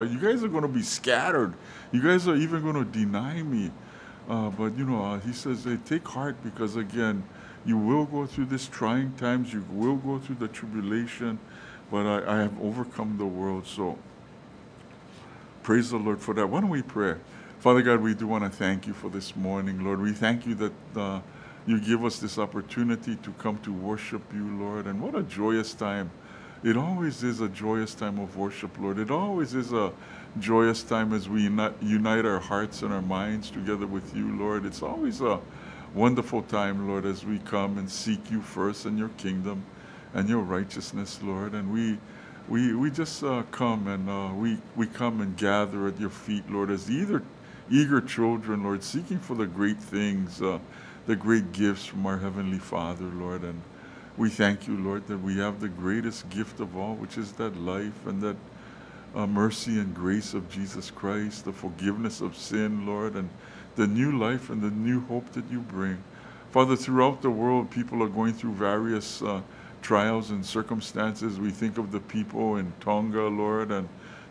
You guys are going to be scattered. You guys are even going to deny me. Uh, but, you know, uh, he says, hey, take heart because, again, you will go through this trying times. You will go through the tribulation. But I, I have overcome the world. So praise the Lord for that. Why don't we pray? Father God, we do want to thank you for this morning, Lord. We thank you that uh, you give us this opportunity to come to worship you, Lord. And what a joyous time. It always is a joyous time of worship, Lord. It always is a joyous time as we unite our hearts and our minds together with you, Lord. It's always a wonderful time, Lord, as we come and seek you first and your kingdom and your righteousness, Lord. And we we we just uh, come and uh, we we come and gather at your feet, Lord, as either eager children, Lord, seeking for the great things, uh, the great gifts from our heavenly Father, Lord. And we thank you, Lord, that we have the greatest gift of all, which is that life and that uh, mercy and grace of Jesus Christ, the forgiveness of sin, Lord, and the new life and the new hope that you bring. Father, throughout the world, people are going through various uh, trials and circumstances. We think of the people in Tonga, Lord, and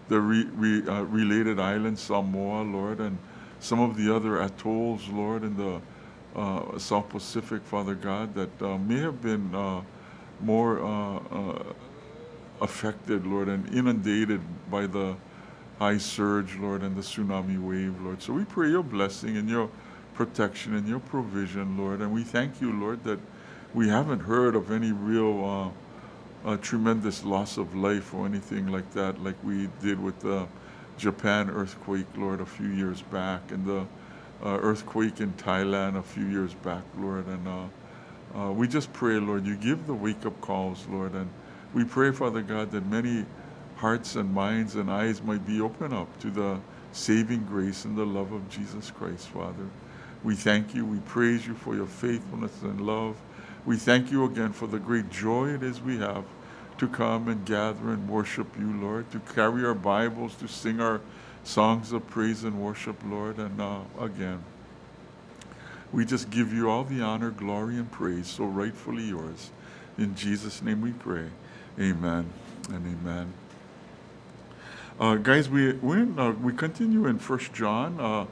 the re, re, uh, related islands, Samoa, Lord, and some of the other atolls, Lord, in the uh, South Pacific, Father God, that uh, may have been uh, more uh, uh, affected, Lord, and inundated by the high surge, Lord, and the tsunami wave, Lord. So we pray your blessing and your protection and your provision, Lord. And we thank you, Lord, that we haven't heard of any real uh, tremendous loss of life or anything like that, like we did with the Japan earthquake, Lord, a few years back, and the uh, earthquake in Thailand a few years back, Lord. And uh, uh, we just pray, Lord, you give the wake up calls, Lord. And we pray, Father God, that many hearts and minds and eyes might be open up to the saving grace and the love of Jesus Christ, Father. We thank you. We praise you for your faithfulness and love. We thank you again for the great joy it is we have to come and gather and worship you, Lord, to carry our Bibles, to sing our songs of praise and worship, Lord. And uh, again, we just give you all the honor, glory, and praise, so rightfully yours. In Jesus' name we pray. Amen and amen. Uh, guys, we in, uh, we continue in First John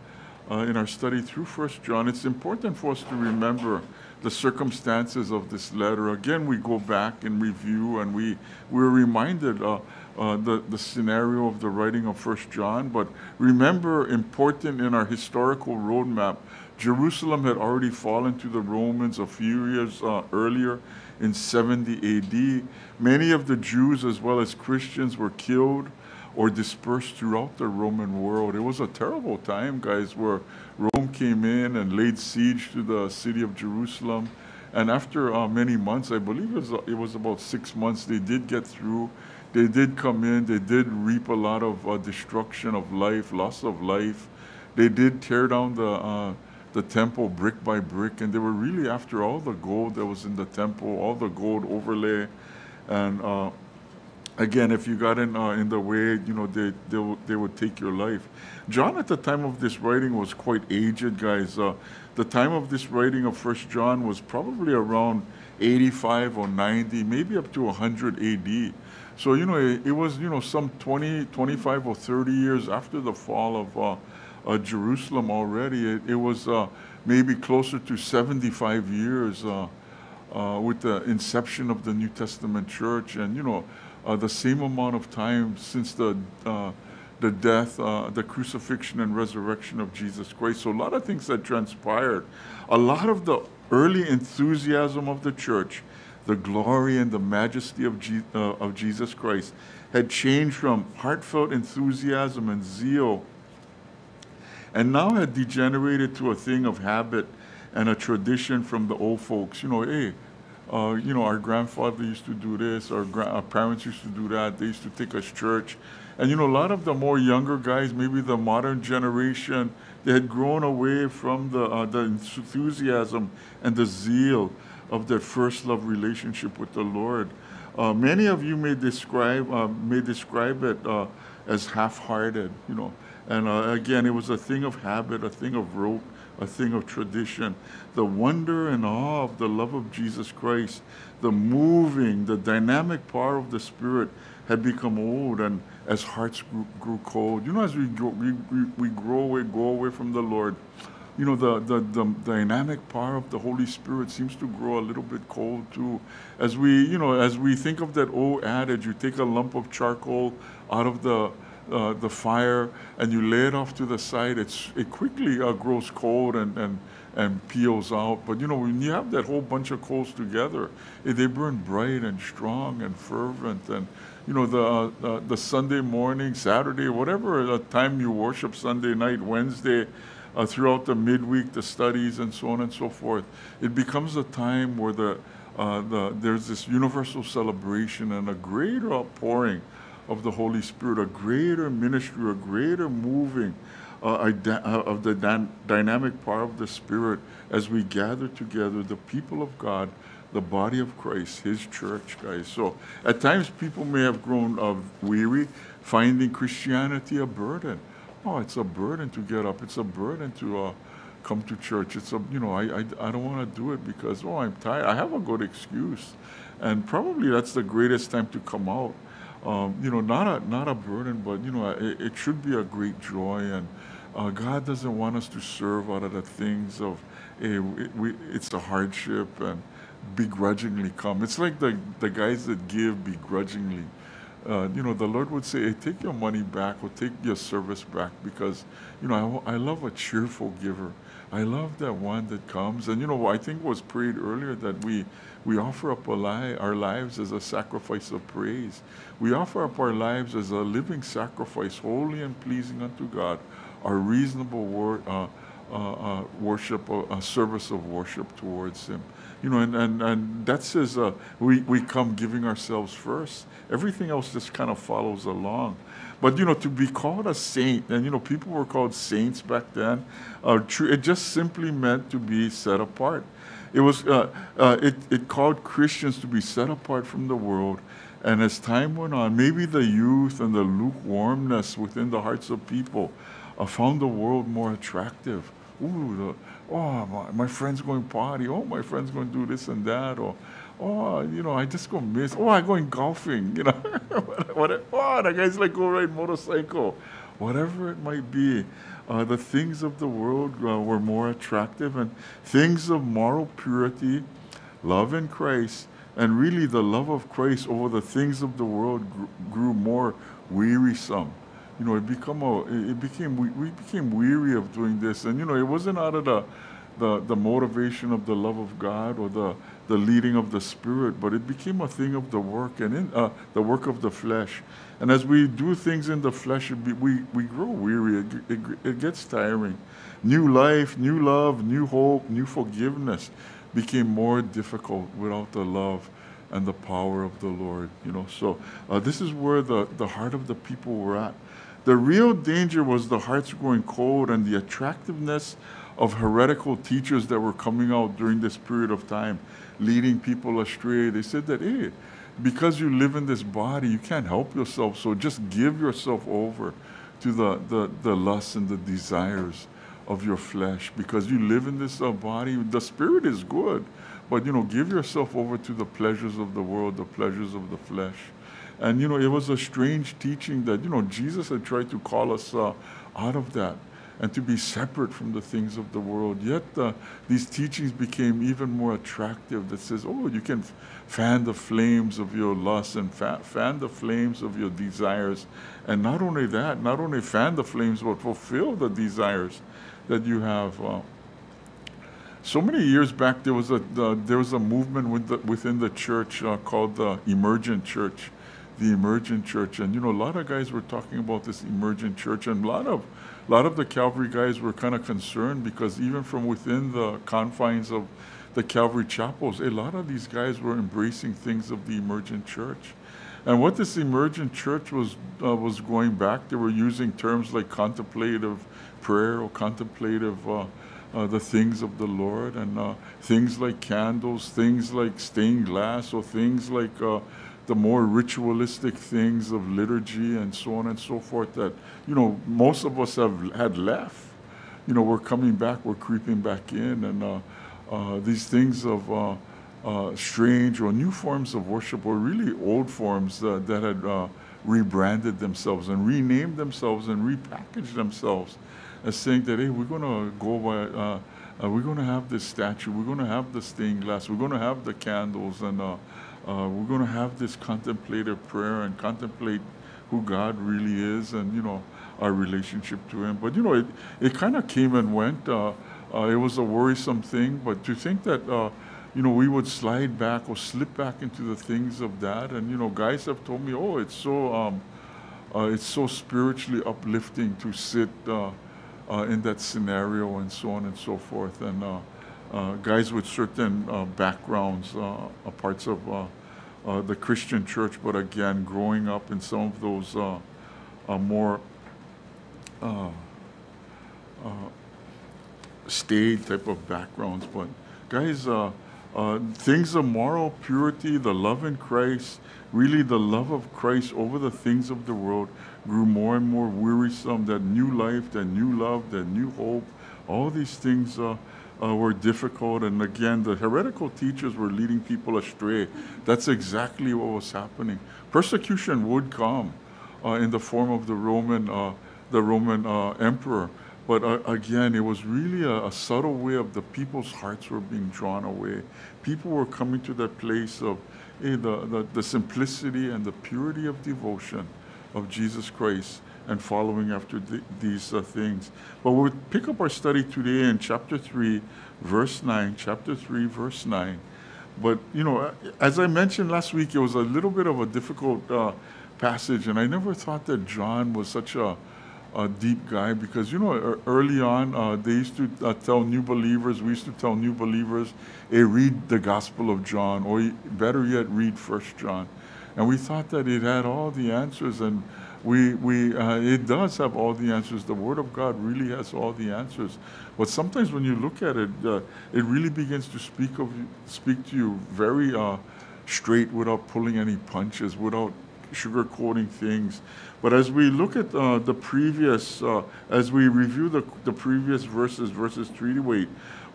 uh, uh, in our study through First John. It's important for us to remember the circumstances of this letter. Again, we go back and review, and we we're reminded uh, uh, the the scenario of the writing of First John. But remember, important in our historical roadmap, Jerusalem had already fallen to the Romans a few years earlier in 70 A.D. Many of the Jews, as well as Christians, were killed or dispersed throughout the Roman world. It was a terrible time, guys, where Rome came in and laid siege to the city of Jerusalem. And after uh, many months, I believe it was, uh, it was about six months, they did get through. They did come in, they did reap a lot of uh, destruction of life, loss of life. They did tear down the, uh, the temple brick by brick, and they were really after all the gold that was in the temple, all the gold overlay. And uh, again, if you got in uh, in the way, you know, they they they would take your life. John, at the time of this writing, was quite aged, guys. Uh, the time of this writing of First John was probably around 85 or 90, maybe up to 100 A.D. So you know, it, it was you know some 20, 25 or 30 years after the fall of uh, uh Jerusalem. Already, it, it was uh, maybe closer to 75 years. Uh, with the inception of the New Testament church, and you know, uh, the same amount of time since the uh, the death, uh, the crucifixion and resurrection of Jesus Christ. So a lot of things that transpired. A lot of the early enthusiasm of the church, the glory and the majesty of, Je- uh, of Jesus Christ, had changed from heartfelt enthusiasm and zeal, and now had degenerated to a thing of habit and a tradition from the old folks. You know, hey uh, you know, our grandfather used to do this, our, gra- our parents used to do that. They used to take us church. And, you know, a lot of the more younger guys, maybe the modern generation, they had grown away from the, uh, the enthusiasm and the zeal of their first love relationship with the Lord. Uh, many of you may describe, uh, may describe it uh, as half-hearted, you know. And uh, again, it was a thing of habit, a thing of rote, a thing of tradition. The wonder and awe of the love of Jesus Christ, the moving, the dynamic power of the Spirit had become old, and as hearts grew, grew cold. You know, as we, we, we, we grow away, go away from the Lord, you know, the, the, the dynamic power of the Holy Spirit seems to grow a little bit cold too. As we, you know, as we think of that old adage, you take a lump of charcoal out of the, uh, the fire and you lay it off to the side, it's, it quickly uh, grows cold and, and, and peels out. But you know, when you have that whole bunch of coals together, eh, they burn bright and strong and fervent. And you know, the uh, uh, the Sunday morning, Saturday, whatever uh, time you worship, Sunday night, Wednesday, uh, throughout the midweek, the studies, and so on and so forth. It becomes a time where the, the, there's this universal celebration and a greater outpouring of the Holy Spirit, a greater ministry, a greater moving uh, uh of the dynamic power of the Spirit as we gather together, the people of God, the body of Christ, His church, guys. So at times people may have grown uh, weary, finding Christianity a burden. Oh, it's a burden to get up. It's a burden to uh, come to church. It's a, you know, I, I, I don't want to do it because, oh, I'm tired. I have a good excuse. And probably that's the greatest time to come out. Um, you know, not a, not a burden, but, you know, it, it should be a great joy. And uh, God doesn't want us to serve out of the things of, hey, we, it's a hardship and begrudgingly come. It's like the, the guys that give begrudgingly uh, you know, the Lord would say, hey, take your money back or take your service back because, you know, I, I love a cheerful giver. I love that one that comes. And, you know, I think was prayed earlier that we, we offer up li- our lives as a sacrifice of praise. We offer up our lives as a living sacrifice, holy and pleasing unto God, our reasonable wor- uh, uh, uh worship, a service of worship towards Him. You know, and, and, and that says uh, we, we come giving ourselves first. Everything else just kind of follows along. But, you know, to be called a saint, and, you know, people were called saints back then, uh, it just simply meant to be set apart. It was, uh, uh, it, it called Christians to be set apart from the world. And as time went on, maybe the youth and the lukewarmness within the hearts of people uh, found the world more attractive. Ooh, the, oh, my, my friend's going party. Oh, my friend's going to do this and that. Or, oh, you know, I just go miss. Oh, I go in golfing. You know, what, oh, that guy's like go ride motorcycle. Whatever it might be, uh, the things of the world uh, were more attractive, and things of moral purity, love in Christ, and really the love of Christ over the things of the world grew, grew more wearisome you know, it become a, it became we, we became weary of doing this, and you know, it wasn't out of the, the the motivation of the love of God or the the leading of the Spirit, but it became a thing of the work and in uh, the work of the flesh. And as we do things in the flesh, be, we we grow weary. It, it, it gets tiring. New life, new love, new hope, new forgiveness became more difficult without the love and the power of the Lord. You know, so uh, this is where the the heart of the people were at. The real danger was the hearts growing cold and the attractiveness of heretical teachers that were coming out during this period of time, leading people astray. They said that, hey, because you live in this body, you can't help yourself, so just give yourself over to the, the, the lusts and the desires of your flesh because you live in this uh, body. The spirit is good, but you know, give yourself over to the pleasures of the world, the pleasures of the flesh. And, you know, it was a strange teaching that, you know, Jesus had tried to call us uh, out of that and to be separate from the things of the world. Yet uh, these teachings became even more attractive that says, oh, you can fan the flames of your lust and fa- fan the flames of your desires. And not only that, not only fan the flames, but fulfill the desires that you have. Uh, so many years back, there was a, there was a movement with the, within the church uh, called the Emergent Church the emergent church. And you know, a lot of guys were talking about this emergent church, and a lot of a lot of the Calvary guys were kind of concerned because even from within the confines of the Calvary chapels, a lot of these guys were embracing things of the emergent church. And what this emergent church was uh, was going back, they were using terms like contemplative prayer or contemplative. Uh, uh, the things of the Lord and uh, things like candles, things like stained glass, or things like uh, the more ritualistic things of liturgy and so on and so forth that, you know, most of us have had left. You know, we're coming back, we're creeping back in, and uh, uh, these things of uh, uh strange or new forms of worship or really old forms that had uh, rebranded themselves and renamed themselves and repackaged themselves as saying that, hey, we're going to go by, uh, we're going to have this statue, we're going to have the stained glass, we're going to have the candles, and uh, uh, we're going to have this contemplative prayer and contemplate who God really is and, you know, our relationship to Him. But, you know, it, it kind of came and went. Uh, uh, it was a worrisome thing, but to think that, uh, you know, we would slide back or slip back into the things of that. And, you know, guys have told me, oh, it's so, um, uh, it's so spiritually uplifting to sit uh, uh, in that scenario and so on and so forth. And Uh, guys with certain uh, backgrounds, uh, parts of the Christian church, but again, growing up in some of those more staid type of backgrounds. But guys, uh, uh, things of moral purity, the love in Christ, really the love of Christ over the things of the world grew more and more wearisome. That new life, that new love, that new hope, all these things uh, uh, were difficult. And again, the heretical teachers were leading people astray. That's exactly what was happening. Persecution would come uh, in the form of the Roman, uh, the Roman uh, emperor. But uh, again, it was really a, a, subtle way of the people's hearts were being drawn away. People were coming to that place of hey, the, the, the simplicity and the purity of devotion of Jesus Christ and following after th these uh, things. But we'll pick up our study today in chapter 3, verse 9, chapter 3, verse 9. But, you know, as I mentioned last week, it was a little bit of a difficult uh, passage, and I never thought that John was such a a deep guy because you know early on uh, they used to uh, tell new believers we used to tell new believers hey read the gospel of john or better yet read first john and we thought that it had all the answers and we, we uh, it does have all the answers the word of god really has all the answers but sometimes when you look at it uh, it really begins to speak of speak to you very uh, straight without pulling any punches without sugarcoating things but as we look at uh, the previous, uh, as we review the, the previous verses, verses 3 to 8,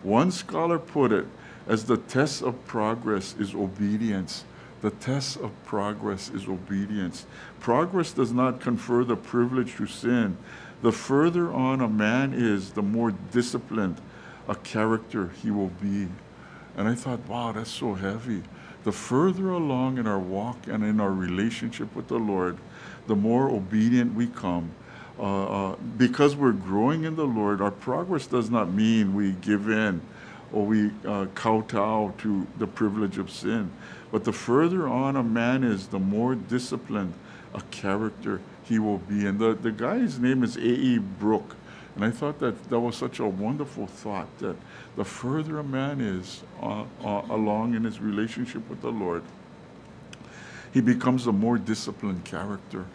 one scholar put it as the test of progress is obedience. The test of progress is obedience. Progress does not confer the privilege to sin. The further on a man is, the more disciplined a character he will be. And I thought, wow, that's so heavy. The further along in our walk and in our relationship with the Lord, the more obedient we come. Uh, uh, because we're growing in the Lord, our progress does not mean we give in or we uh, kowtow to the privilege of sin. But the further on a man is, the more disciplined a character he will be. And the, the guy's name is A.E. Brooke. And I thought that that was such a wonderful thought that the further a man is uh, uh, along in his relationship with the Lord, he becomes a more disciplined character.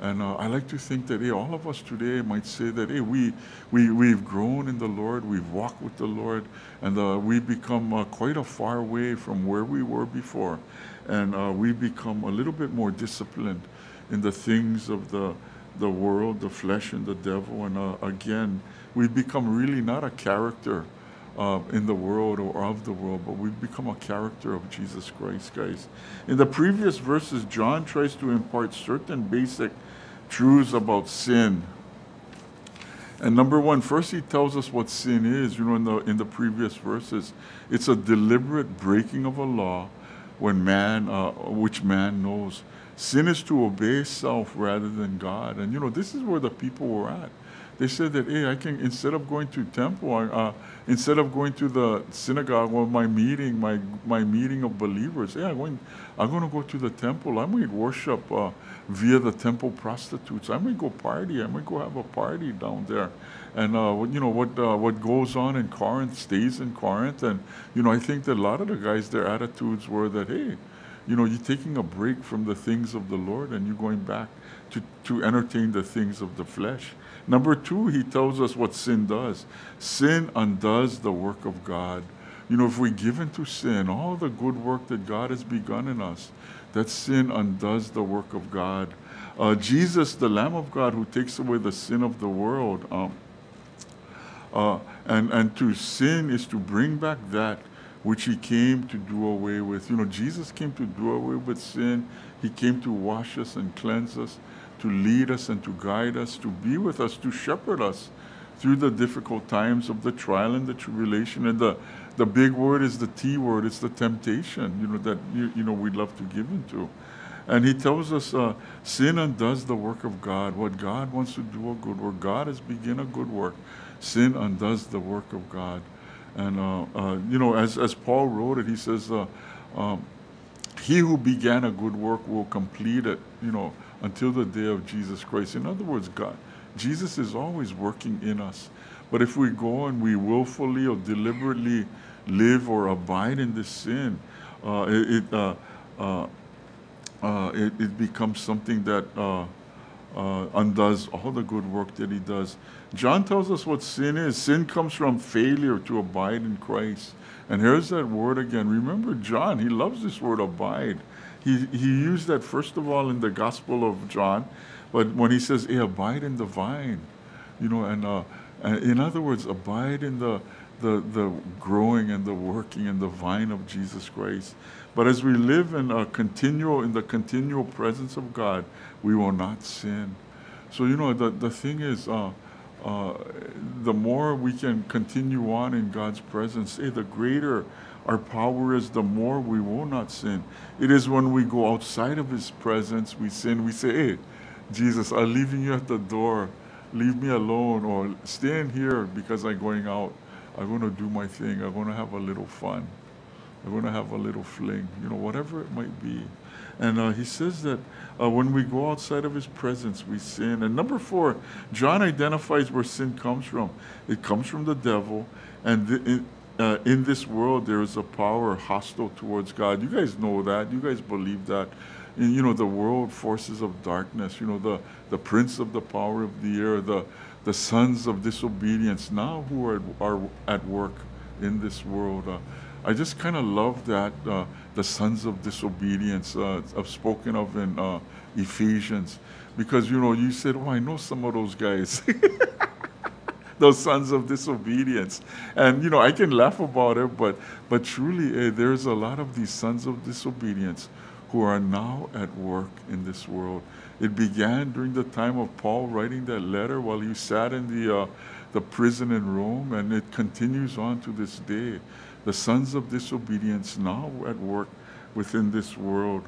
And uh, I like to think that hey, all of us today might say that hey, we, we, we've grown in the Lord, we've walked with the Lord, and uh, we've become uh, quite a far way from where we were before. And uh, we've become a little bit more disciplined in the things of the, the world, the flesh, and the devil. And uh, again, we've become really not a character uh, in the world or of the world, but we've become a character of Jesus Christ, guys. In the previous verses, John tries to impart certain basic truths about sin. And number one, first he tells us what sin is. You know, in the in the previous verses, it's a deliberate breaking of a law when man, uh, which man knows. Sin is to obey self rather than God. And you know, this is where the people were at. They said that, hey, I can instead of going to temple, uh, instead of going to the synagogue or my meeting, my my meeting of believers, hey, I'm going, I'm going to go to the temple. Going to worship uh, via the temple prostitutes. I might go party. I might go have a party down there. And uh, you know what uh, what goes on in Corinth stays in Corinth. And you know I think that a lot of the guys, their attitudes were that hey, you know you're taking a break from the things of the Lord and you're going back to to entertain the things of the flesh. Number two, he tells us what sin does. Sin undoes the work of God. You know, if we give into sin, all the good work that God has begun in us, that sin undoes the work of God. Uh, Jesus, the Lamb of God who takes away the sin of the world, um, uh, and, and to sin is to bring back that which he came to do away with. You know, Jesus came to do away with sin. He came to wash us and cleanse us, to lead us and to guide us, to be with us, to shepherd us through the difficult times of the trial and the tribulation. And the, the big word is the T word, it's the temptation, you know, that, you, you know, we love to give into. And he tells us, uh, sin undoes the work of God. What God wants to do a good work, God has begun a good work. Sin undoes the work of God. And, uh, uh, you know, as, as Paul wrote it, he says, uh, um, he who began a good work will complete it, you know, until the day of Jesus Christ. In other words, God, Jesus is always working in us. But if we go and we willfully or deliberately live or abide in this sin, uh, it, uh, uh, uh it, it, becomes something that uh, undoes all the good work that he does. John tells us what sin is. Sin comes from failure to abide in Christ. And here's that word again. Remember John, he loves this word abide. He, he used that first of all in the Gospel of John, but when he says, hey, abide in the vine, you know, and, uh, in other words, abide in the, the, the growing and the working and the vine of Jesus Christ. But as we live in a continual, in the continual presence of God, we will not sin. So, you know, the, the thing is, uh, uh, the more we can continue on in God's presence, eh, the greater our power is, the more we will not sin. It is when we go outside of His presence, we sin. We say, hey, Jesus, I'm leaving you at the door. Leave me alone or stay in here because I'm going out. I'm going to do my thing. I'm going to have a little fun. I'm going to have a little fling, you know, whatever it might be. And uh, he says that uh, when we go outside of his presence, we sin. And number four, John identifies where sin comes from. It comes from the devil. And in, uh, in this world, there is a power hostile towards God. You guys know that. You guys believe that. And, you know, the world forces of darkness, you know, the, the prince of the power of the air, the, the sons of disobedience now who are, are at work in this world. Uh, I just kind of love that uh, the sons of disobedience uh, I've spoken of in uh, Ephesians, because you know you said, "Oh, I know some of those guys." those sons of disobedience. And you know, I can laugh about it, but but truly, eh, there's a lot of these sons of disobedience who are now at work in this world. It began during the time of Paul writing that letter while he sat in the uh, the prison in Rome, and it continues on to this day the sons of disobedience now at work within this world.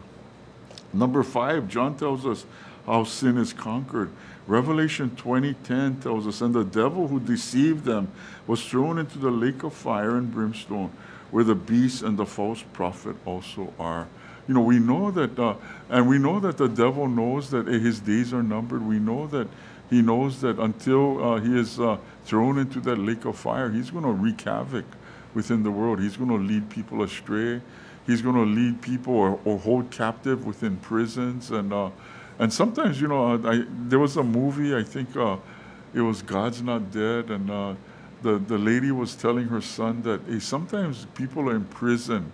Number five, John tells us how sin is conquered. Revelation 20:10 tells us, and the devil who deceived them was thrown into the lake of fire and brimstone, where the beast and the false prophet also are. You know, we know that, uh, and we know that the devil knows that his days are numbered. We know that he knows that until uh, he is uh, thrown into that lake of fire, he's going to wreak havoc within the world. He's going to lead people astray. He's going to lead people or, or hold captive within prisons. And, uh, and sometimes, you know, I, there was a movie, I think uh, it was God's Not Dead, and uh, the, the lady was telling her son that hey, sometimes people are imprisoned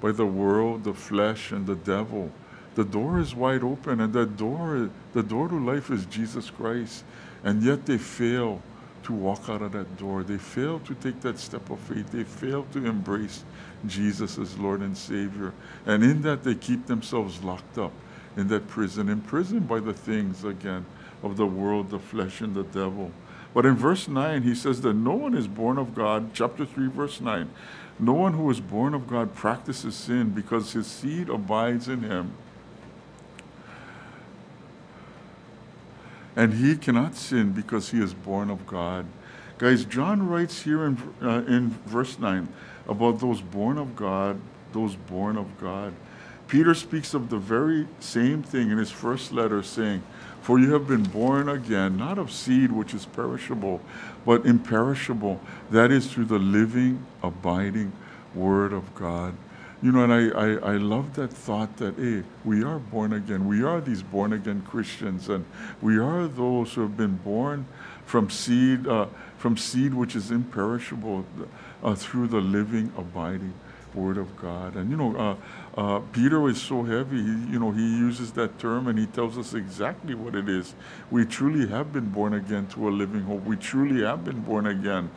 by the world, the flesh, and the devil. The door is wide open, and that door, the door to life is Jesus Christ. And yet they fail to walk out of that door. They fail to take that step of faith. They fail to embrace Jesus as Lord and Savior. And in that, they keep themselves locked up in that prison, imprisoned by the things, again, of the world, the flesh, and the devil. But in verse 9, he says that no one is born of God, chapter 3, verse 9. No one who is born of God practices sin because his seed abides in him. and he cannot sin because he is born of God. Guys, John writes here in, uh, in verse 9 about those born of God, those born of God. Peter speaks of the very same thing in his first letter, saying, For you have been born again, not of seed which is perishable, but imperishable. That is through the living, abiding Word of God. You know, and I, I, I love that thought that, hey, we are born again. We are these born again Christians, and we are those who have been born from seed, uh, from seed which is imperishable uh, through the living, abiding Word of God. And you know, uh, uh, Peter is so heavy. He, you know, he uses that term and he tells us exactly what it is. We truly have been born again to a living hope. We truly have been born again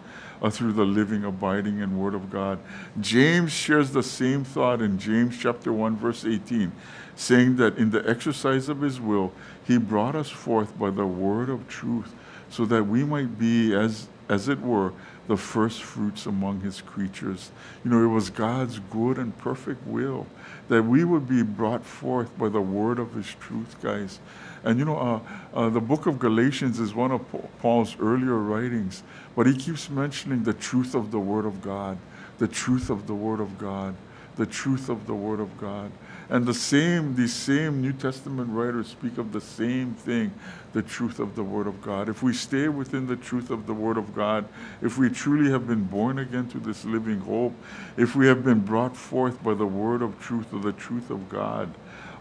uh, through the living, abiding, and Word of God. James shares the same thought in James chapter 1, verse 18, saying that in the exercise of his will, he brought us forth by the word of truth, so that we might be, as, as it were, the first fruits among his creatures. You know, it was God's good and perfect will that we would be brought forth by the word of his truth, guys. And you know, uh, uh, the book of Galatians is one of Paul's earlier writings, but he keeps mentioning the truth of the word of God, the truth of the word of God, the truth of the word of God. And the same, these same New Testament writers speak of the same thing, the truth of the Word of God. If we stay within the truth of the Word of God, if we truly have been born again to this living hope, if we have been brought forth by the Word of truth or the truth of God,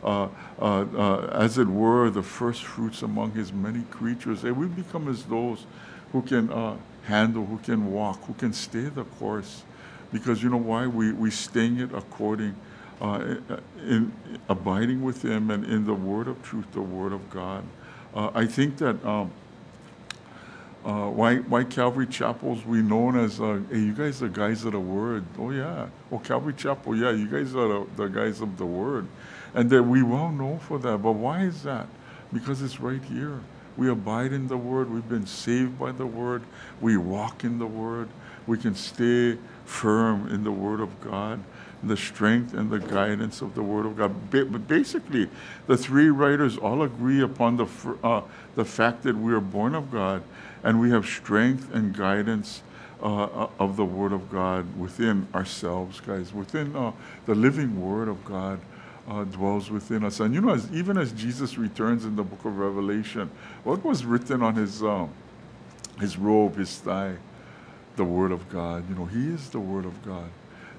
uh, uh, uh, as it were, the first fruits among His many creatures, and we become as those who can uh, handle, who can walk, who can stay the course. Because you know why? We, we staying it according uh, in abiding with Him and in the Word of truth, the Word of God. Uh, I think that um, uh, why, why Calvary Chapels we known as, uh, hey, you guys are guys of the Word. Oh, yeah. Oh, Calvary Chapel, yeah, you guys are the, the guys of the Word. And that we well know for that. But why is that? Because it's right here. We abide in the Word. We've been saved by the Word. We walk in the Word. We can stay firm in the Word of God the strength and the guidance of the Word of God. But basically, the three writers all agree upon the, uh, the fact that we are born of God and we have strength and guidance uh, uh, of the Word of God within ourselves, guys. Within uh, the living Word of God uh, dwells within us. And you know, as, even as Jesus returns in the book of Revelation, what was written on his, um, his robe, his thigh? The Word of God. You know, He is the Word of God.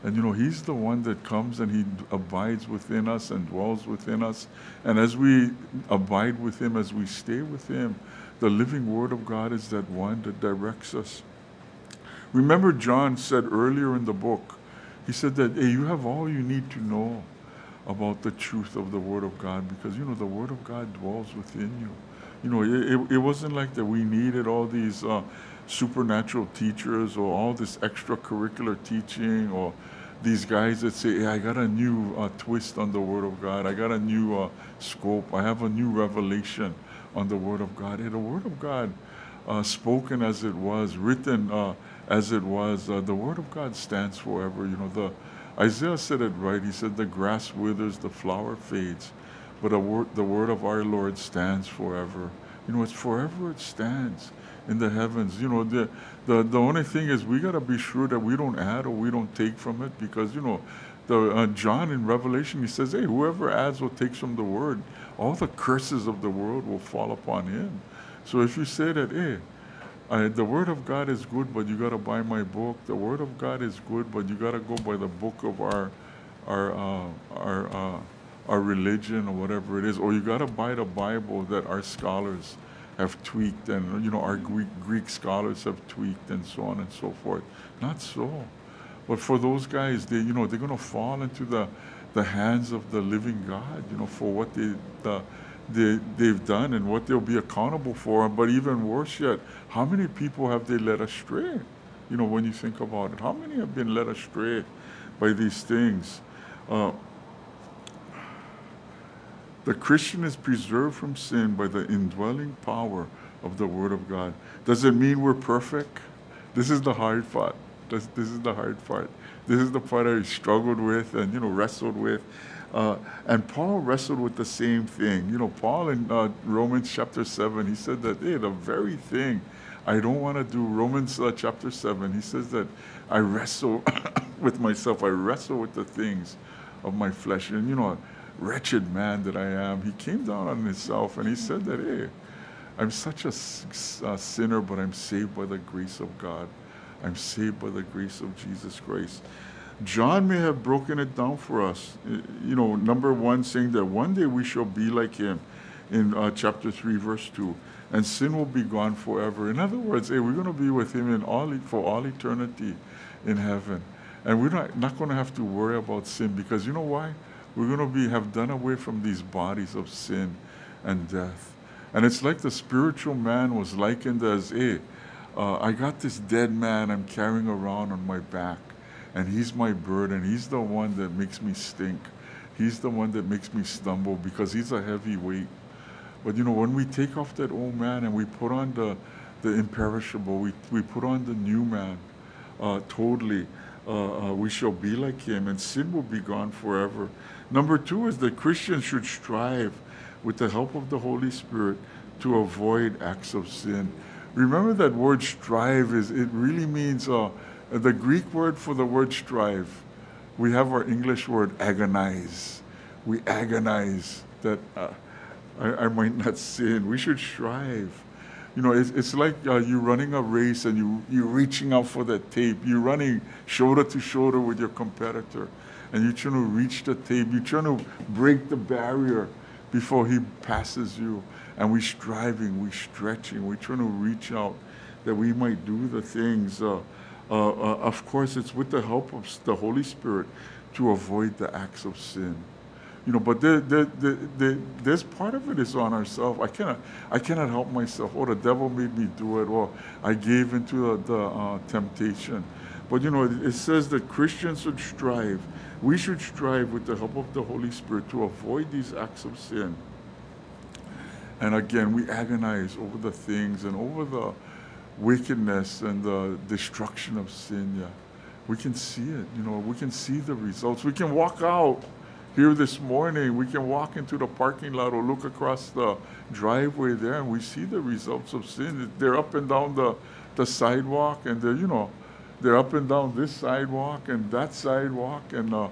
And you know, He's the one that comes and He abides within us and dwells within us. And as we abide with Him, as we stay with Him, the living Word of God is that one that directs us. Remember, John said earlier in the book, he said that hey, you have all you need to know about the truth of the Word of God because, you know, the Word of God dwells within you. You know, it, it, wasn't like that we needed all these uh, supernatural teachers or all this extracurricular teaching or these guys that say, hey, I got a new uh, twist on the Word of God. I got a new uh, scope. I have a new revelation on the Word of God. Hey, the Word of God, uh, spoken as it was, written uh, as it was, uh, the Word of God stands forever. You know, the Isaiah said it right. He said, the grass withers, the flower fades, but word, the Word of our Lord stands forever. You know, it's forever it stands in the heavens. You know, the, the, the only thing is we got to be sure that we don't add or we don't take from it because, you know, the, uh, John in Revelation, he says, hey, whoever adds or takes from the word, all the curses of the world will fall upon him. So if you say that, hey, the word of God is good, but you got to buy my book. The word of God is good, but you got to go by the book of our, our, uh, our, uh, our religion or whatever it is. Or you got to buy the Bible that our scholars have tweaked and, you know, our Greek, Greek scholars have tweaked and so on and so forth. Not so. But for those guys, they, you know, they're going to fall into the, the hands of the living God, you know, for what they, the, they, they've done and what they'll be accountable for. But even worse yet, how many people have they led astray? You know, when you think about it, how many have been led astray by these things? Uh, the Christian is preserved from sin by the indwelling power of the Word of God. Does it mean we're perfect? This is the hard part. This, this is the hard part. This is the part I struggled with and, you know, wrestled with. Uh, and Paul wrestled with the same thing. You know, Paul in uh, Romans chapter 7, he said that, hey, the very thing I don't want to do, Romans uh, chapter 7, he says that I wrestle with myself. I wrestle with the things of my flesh. And, you know, wretched man that I am, he came down on himself and he said that, hey, I'm such a, a sinner, but I'm saved by the grace of God. I'm saved by the grace of Jesus Christ. John may have broken it down for us. You know, number one, saying that one day we shall be like him in uh, chapter 3, verse 2, and sin will be gone forever. In other words, hey, we're going to be with him in all, for all eternity in heaven. And we're not, not going to have to worry about sin because you know why? We're going to be have done away from these bodies of sin and death. And it's like the spiritual man was likened as, hey, uh, I got this dead man I'm carrying around on my back, and he's my burden. He's the one that makes me stink. He's the one that makes me stumble because he's a heavy weight. But you know, when we take off that old man and we put on the, the imperishable, we, we put on the new man uh, totally, uh, uh, we shall be like him, and sin will be gone forever. Number two is that Christians should strive with the help of the Holy Spirit to avoid acts of sin. Remember that word strive is it really means uh, the Greek word for the word strive. We have our English word agonize. We agonize that uh, I, I, might not sin. We should strive. You know, it's, it's like uh, you running a race and you, you're reaching out for that tape. You're running shoulder to shoulder with your competitor and you're trying to reach the tape. You're trying to break the barrier before he passes you. And we're striving, we're stretching, we're trying to reach out that we might do the things. Uh, uh, uh, of course, it's with the help of the Holy Spirit to avoid the acts of sin. You know, but the, the, the, the, this part of it is on ourselves. I cannot, I cannot help myself. Or oh, the devil made me do it. Or I gave into the, the uh, temptation. But you know, it, it says that Christians should strive. We should strive with the help of the Holy Spirit to avoid these acts of sin. And again, we agonize over the things and over the wickedness and the destruction of sin. Yeah, we can see it. You know, we can see the results. We can walk out here this morning. We can walk into the parking lot or look across the driveway there, and we see the results of sin. They're up and down the the sidewalk, and they're you know, they're up and down this sidewalk and that sidewalk, and uh,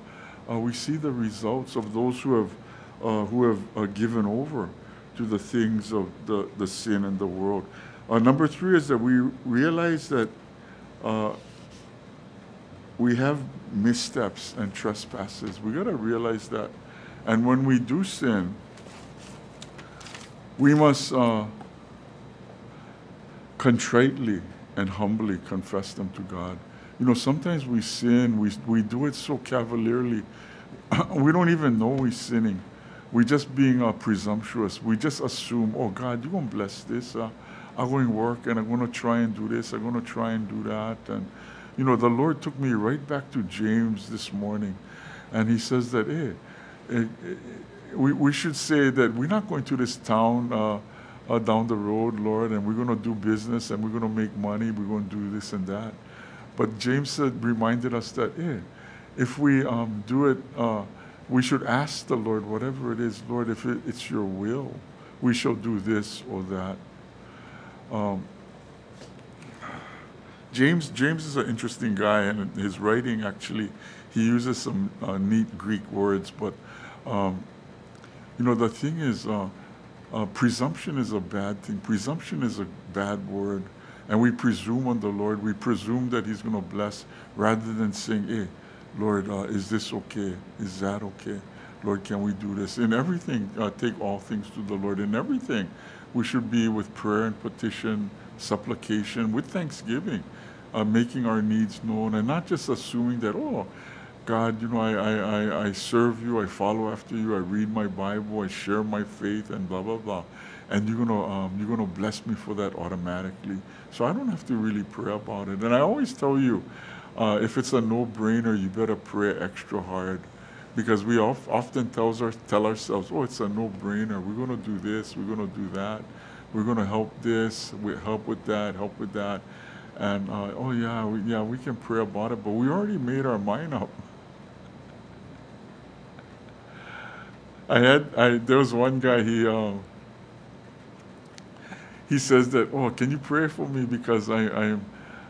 uh, we see the results of those who have uh, who have uh, given over to the things of the, the sin in the world. Uh, number three is that we realize that uh, we have missteps and trespasses. We got to realize that. And when we do sin, we must uh, contritely and humbly confess them to God. You know, sometimes we sin, we, we do it so cavalierly, we don't even know we're sinning we're just being uh, presumptuous. We just assume, oh God, you're going to bless this. Uh, I'm going to work and I'm going to try and do this. I'm going to try and do that. And, you know, the Lord took me right back to James this morning. And he says that, hey, eh, eh, we, we should say that we're not going to this town uh, uh, down the road, Lord, and we're going to do business and we're going to make money. We're going to do this and that. But James said, reminded us that, hey, if we um, do it, uh, we should ask the Lord, whatever it is, Lord, if it, it's your will, we shall do this or that. Um, James James is an interesting guy, and his writing actually, he uses some uh, neat Greek words. But um, you know, the thing is, uh, uh, presumption is a bad thing. Presumption is a bad word, and we presume on the Lord. We presume that He's going to bless, rather than saying, "Hey, Lord, uh, is this okay? Is that okay? Lord, can we do this? In everything, uh, take all things to the Lord. In everything, we should be with prayer and petition, supplication, with thanksgiving, uh, making our needs known, and not just assuming that, oh, God, you know, I, I, I, serve you, I follow after you, I read my Bible, I share my faith, and blah, blah, blah. And you're gonna, um, you're gonna bless me for that automatically. So I don't have to really pray about it. And I always tell you, uh, if it's a no-brainer, you better pray extra hard because we of, often tells our, tell ourselves, oh, it's a no-brainer. We're going to do this. We're going to do that. We're going to help this. We help with that. Help with that. And uh, oh yeah, we, yeah, we can pray about it, but we already made our mind up. I had I there was one guy he um, he says that oh can you pray for me because I I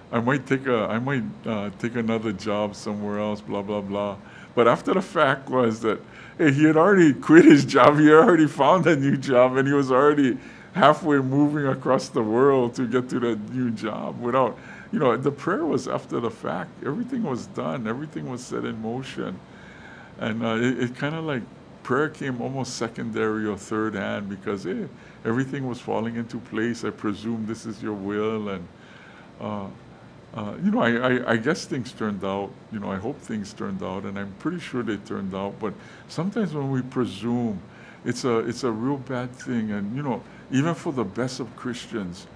I might take a, I might uh, take another job somewhere else, blah blah blah. But after the fact was that hey, he had already quit his job. He already found a new job, and he was already halfway moving across the world to get to that new job without, you know, the prayer was after the fact. Everything was done. Everything was set in motion, and uh, it, it kind of like prayer came almost secondary or third hand because hey, everything was falling into place. I presume this is your will and. Uh, uh, you know, I, I, I, guess things turned out, you know, I hope things turned out, and I'm pretty sure they turned out. But sometimes when we presume, it's a, it's a real bad thing. And, you know, even for the best of Christians,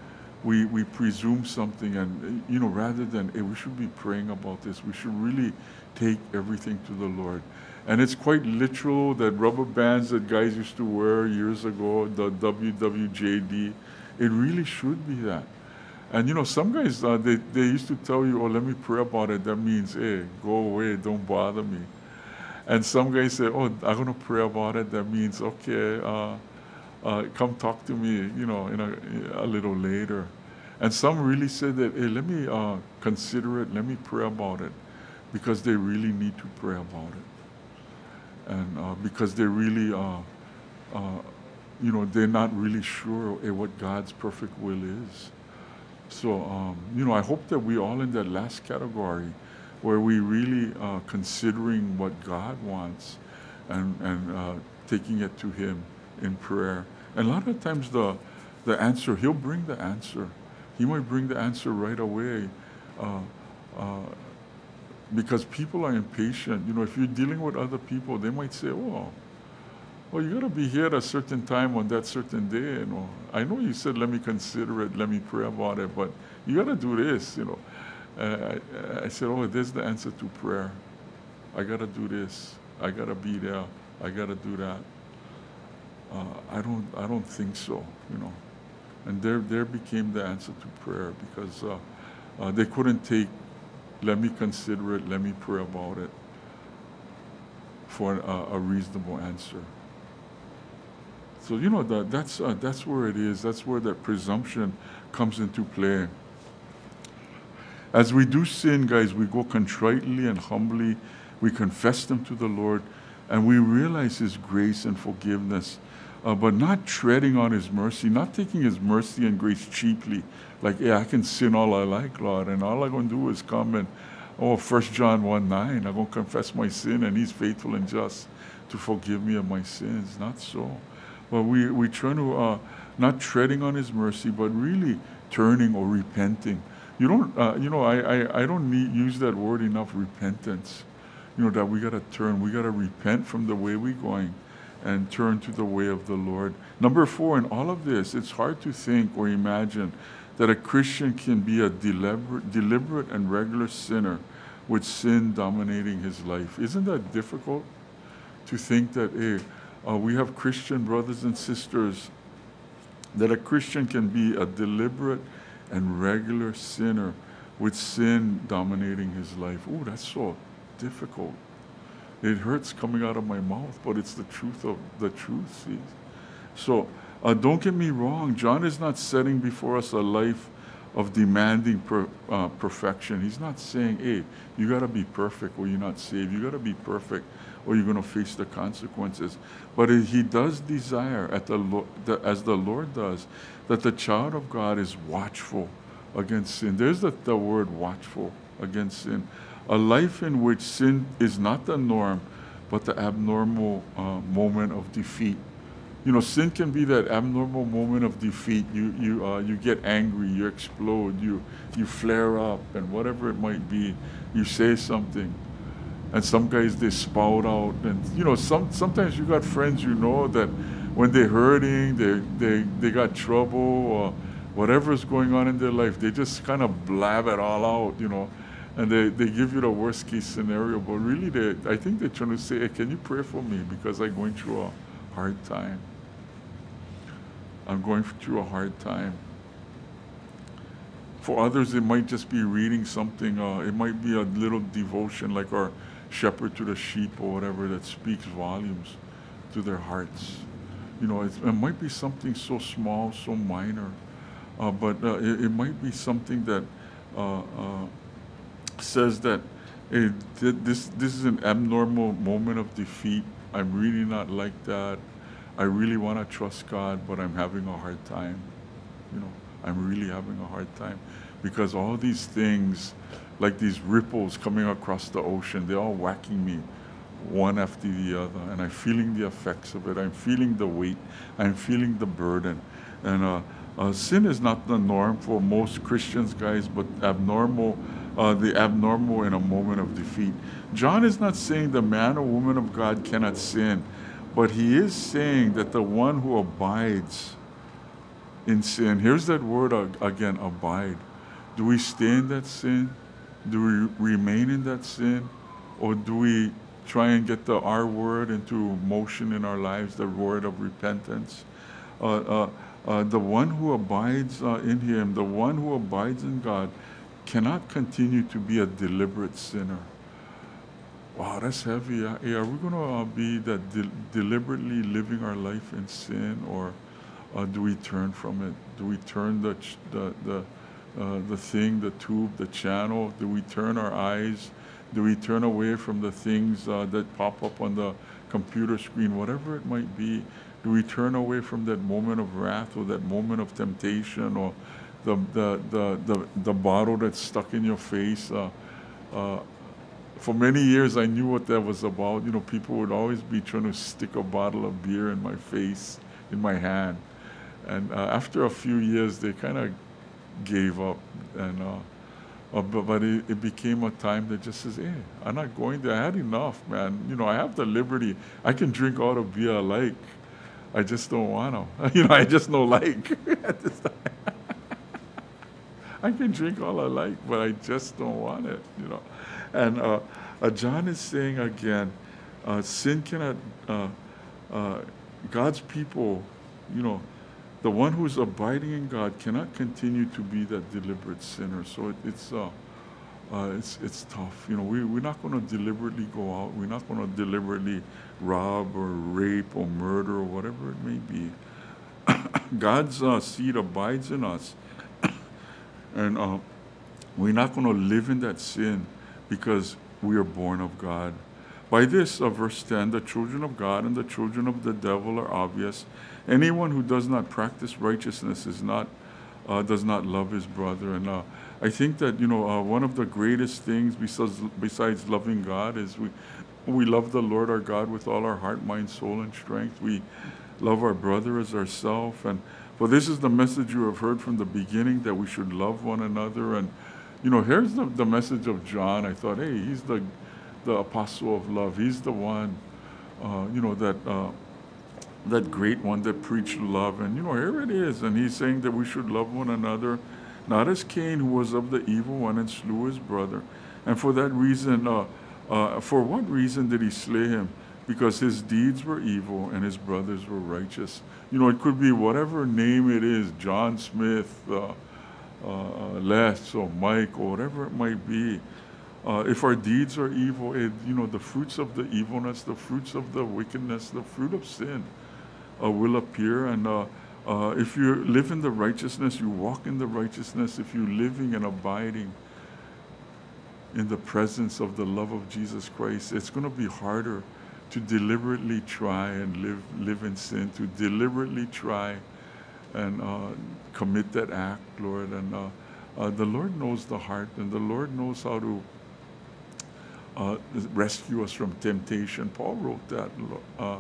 we, we presume something, and, you know, rather than, hey, we should be praying about this, we should really take everything to the Lord. And it's quite literal that rubber bands that guys used to wear years ago, the WWJD, it really should be that and you know, some guys, uh, they, they used to tell you, oh, let me pray about it. That means, hey, go away, don't bother me. And some guys say, oh, I'm going to pray about it. That means, okay, uh, uh, come talk to me, you know, in a, a, little later. And some really said that, hey, let me uh, consider it, let me pray about it, because they really need to pray about it. And uh, because they really, uh, you know, they're not really sure hey, what God's perfect will is. So, um, you know, I hope that we all in that last category where we really uh, considering what God wants and, and uh, taking it to Him in prayer. And a lot of times the, the answer, He'll bring the answer. He might bring the answer right away uh, uh because people are impatient. You know, if you're dealing with other people, they might say, oh, well, you got to be here at a certain time on that certain day. You know, I know you said, let me consider it, let me pray about it, but you got to do this, you know. Uh, I, I, said, oh, there's the answer to prayer. I got to do this. I got to be there. I got to do that. Uh, I don't, I don't think so, you know. And there, there became the answer to prayer because uh, uh they couldn't take, let me consider it, let me pray about it for a, a reasonable answer. So you know that that's uh, that's where it is. That's where that presumption comes into play. As we do sin, guys, we go contritely and humbly. We confess them to the Lord, and we realize His grace and forgiveness, uh, but not treading on His mercy, not taking His mercy and grace cheaply. Like, yeah, I can sin all I like, Lord, and all I'm going to do is come and, oh, 1 John 1 9, I'm going to confess my sin, and He's faithful and just to forgive me of my sins. Not so. But we, we try to, uh, not treading on his mercy, but really turning or repenting. You don't, uh, you know, I, I, I don't need, use that word enough, repentance. You know, that we got to turn, we got to repent from the way we're going and turn to the way of the Lord. Number four, in all of this, it's hard to think or imagine that a Christian can be a deliberate, deliberate and regular sinner with sin dominating his life. Isn't that difficult to think that, hey, uh, we have Christian brothers and sisters that a Christian can be a deliberate and regular sinner with sin dominating his life. Oh, that's so difficult. It hurts coming out of my mouth, but it's the truth of the truth. See? So uh, don't get me wrong. John is not setting before us a life of demanding per, uh, perfection. He's not saying, hey, you got to be perfect or you're not saved. You got to be perfect or you're going to face the consequences. But he does desire, the, as the Lord does, that the child of God is watchful against sin. There's the, the word watchful against sin. A life in which sin is not the norm, but the abnormal uh, moment of defeat. You know, sin can be that abnormal moment of defeat. You, you, uh, you get angry, you explode, you, you flare up, and whatever it might be, you say something and some guys they spout out and you know some sometimes you got friends you know that when they're hurting they they they got trouble or whatever's going on in their life they just kind of blab it all out you know and they, they give you the worst case scenario but really they i think they're trying to say hey, can you pray for me? Because i'm going through a hard time. I'm going through a hard time. For others it might just be reading something uh, it might be a little devotion like our shepherd to the sheep or whatever that speaks volumes to their hearts. You know, it might be something so small, so minor, uh, but uh, it, it, might be something that uh, uh says that hey, this, this is an abnormal moment of defeat. I'm really not like that. I really want to trust God, but I'm having a hard time. You know, I'm really having a hard time because all these things like these ripples coming across the ocean. They're all whacking me one after the other, and I'm feeling the effects of it. I'm feeling the weight. I'm feeling the burden. And uh, Uh, sin is not the norm for most Christians, guys, but abnormal, uh, the abnormal in a moment of defeat. John is not saying the man or woman of God cannot sin, but he is saying that the one who abides in sin, here's that word again abide. Do we stay in that sin? Do we remain in that sin? Or do we try and get the R word into motion in our lives, the word of repentance? Uh, uh, uh, the one who abides uh, in him, the one who abides in God, cannot continue to be a deliberate sinner. Wow, that's heavy. Uh, are we going to uh, be that de- deliberately living our life in sin, or uh, do we turn from it? Do we turn the ch- the the uh, the thing, the tube, the channel? Do we turn our eyes? Do we turn away from the things that pop up on the computer screen, whatever it might be? Do we turn away from that moment of wrath or that moment of temptation or the, the, the, the, bottle that's stuck in your face? Uh, uh, for many years, I knew what that was about. You know, people would always be trying to stick a bottle of beer in my face, in my hand. And uh, after a few years, they kind of gave up. And uh, uh, but, but it, it, became a time that just says, hey, I'm not going there. I had enough, man. You know, I have the liberty. I can drink all the beer I like. I just don't want to. You know, I just don't like at this time. I can drink all I like, but I just don't want it, you know. And uh, uh, John is saying again, uh, sin cannot, uh, uh, God's people, you know, the one who is abiding in God cannot continue to be that deliberate sinner. So it, it's, uh, it's, it's tough. You know, we, we're not going to deliberately go out. We're not going to deliberately rob or rape or murder or whatever it may be. God's seed abides in us. And uh, we're not going to live in that sin because we are born of God. By this, uh, verse 10, the children of God and the children of the devil are obvious. Anyone who does not practice righteousness is not, uh, does not love his brother. And uh, I think that you know uh, one of the greatest things besides besides loving God is we we love the Lord our God with all our heart, mind, soul, and strength. We love our brother as ourselves. And for this is the message you have heard from the beginning that we should love one another. And you know, here's the, the message of John. I thought, hey, he's the the apostle of love. He's the one, uh, you know, that. Uh, that great one that preached love. And you know, here it is. And he's saying that we should love one another not as Cain, who was of the evil one and slew his brother. And for that reason, uh, uh, for what reason did he slay him? Because his deeds were evil and his brothers were righteous. You know, it could be whatever name it is John Smith, uh, uh Les, or Mike, or whatever it might be. Uh, if our deeds are evil, it, you know, the fruits of the evilness, the fruits of the wickedness, the fruit of sin uh, will appear. And uh, if you live in the righteousness, you walk in the righteousness, if you're living and abiding in the presence of the love of Jesus Christ, it's going to be harder to deliberately try and live, live in sin, to deliberately try and uh, commit that act, Lord. And uh, uh, the Lord knows the heart, and the Lord knows how to uh, rescue us from temptation. Paul wrote that uh,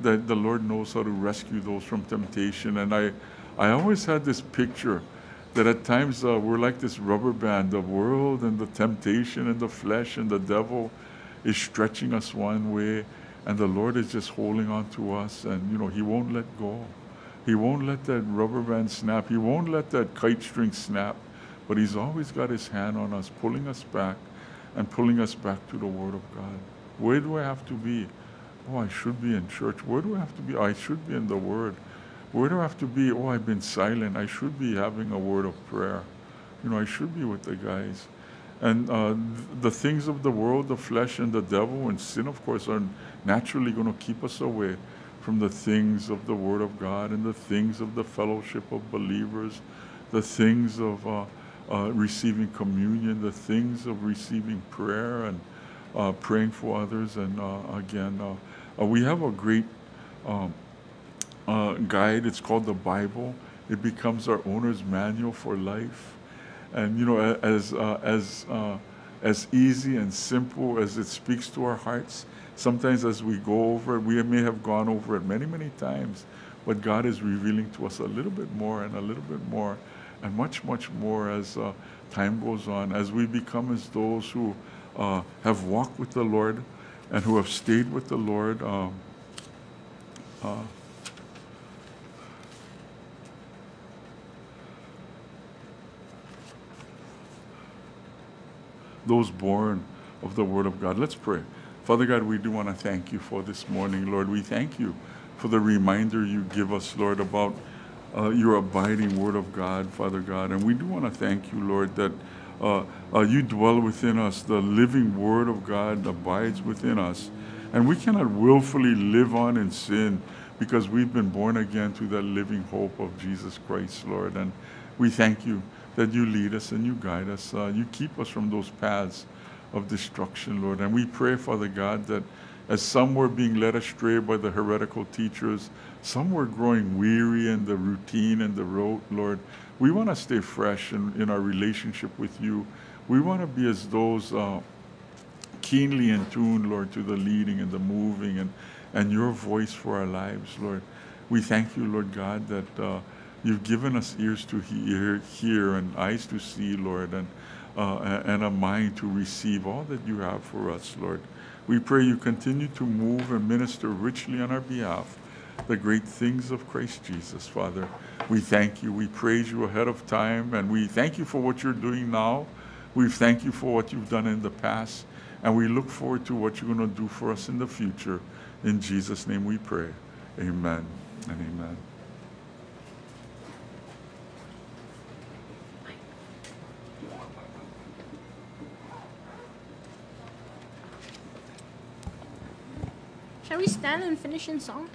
that the Lord knows how to rescue those from temptation. And I, I always had this picture that at times uh, we're like this rubber band. The world and the temptation and the flesh and the devil is stretching us one way, and the Lord is just holding on to us, and you know He won't let go. He won't let that rubber band snap. He won't let that kite string snap. But He's always got His hand on us, pulling us back, and pulling us back to the Word of God. Where do I have to be? Oh, I should be in church. Where do I have to be? I should be in the Word. Where do I have to be? Oh, I've been silent. I should be having a word of prayer. You know, I should be with the guys. And uh, the things of the world, the flesh and the devil and sin, of course, are naturally going to keep us away from the things of the Word of God and the things of the fellowship of believers, the things of uh, uh, receiving communion, the things of receiving prayer and uh, praying for others. And uh, again, uh, we have a great um, guide. It's called the Bible. It becomes our owner's manual for life. And you know, as uh, as uh, as easy and simple as it speaks to our hearts, sometimes as we go over it, we may have gone over it many, many times. but God is revealing to us a little bit more and a little bit more and much, much more as uh, time goes on, as we become as those who uh, have walked with the Lord and who have stayed with the Lord. Um, uh, those born of the Word of God. Let's pray. Father God, we do want to thank you for this morning, Lord. We thank you for the reminder you give us, Lord, about uh, your abiding Word of God, Father God. And we do want to thank you, Lord, that uh, uh, you dwell within us. The living Word of God abides within us. And we cannot willfully live on in sin because we've been born again through that living hope of Jesus Christ, Lord. And we thank you that you lead us and you guide us. Uh, you keep us from those paths of destruction, Lord. And we pray, Father God, that as some were being led astray by the heretical teachers, some were growing weary in the routine and the rote, Lord. We want to stay fresh in, in our relationship with you. We want to be as those uh, keenly in tune, Lord, to the leading and the moving and, and your voice for our lives, Lord. We thank you, Lord God, that uh, you've given us ears to hear, hear and eyes to see, Lord, and, uh, and a mind to receive all that you have for us, Lord. We pray you continue to move and minister richly on our behalf the great things of Christ Jesus, Father. We thank you. We praise you ahead of time, and we thank you for what you're doing now. We thank you for what you've done in the past, and we look forward to what you're going to do for us in the future. In Jesus' name we pray. Amen and amen. Can we stand and finish in song?